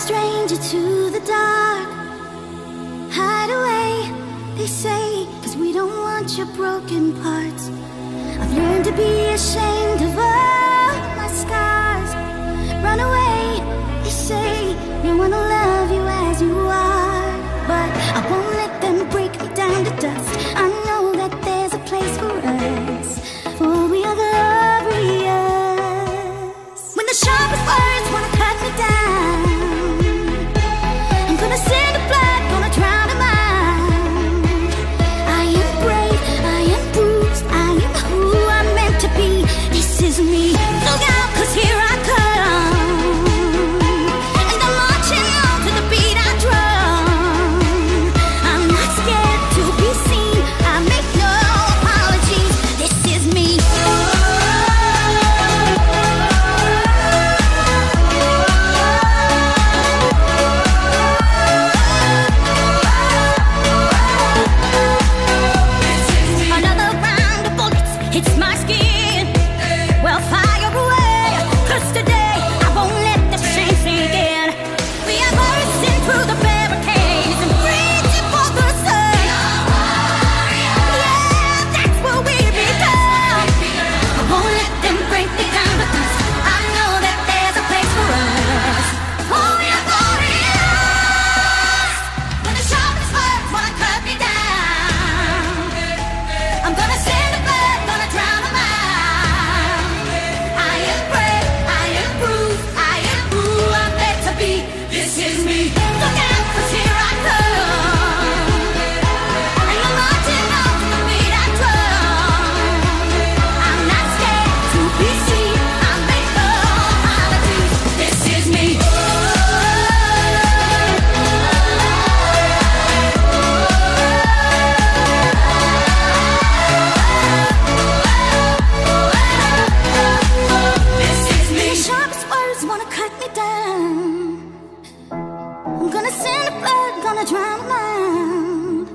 stranger to the dark. Hide away, they say Cause we don't want your broken parts. I've learned to be ashamed of us me down. I'm gonna send a bird, gonna drown around.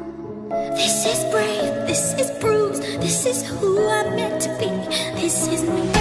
This is brave, this is bruised, this is who I'm meant to be, this is me.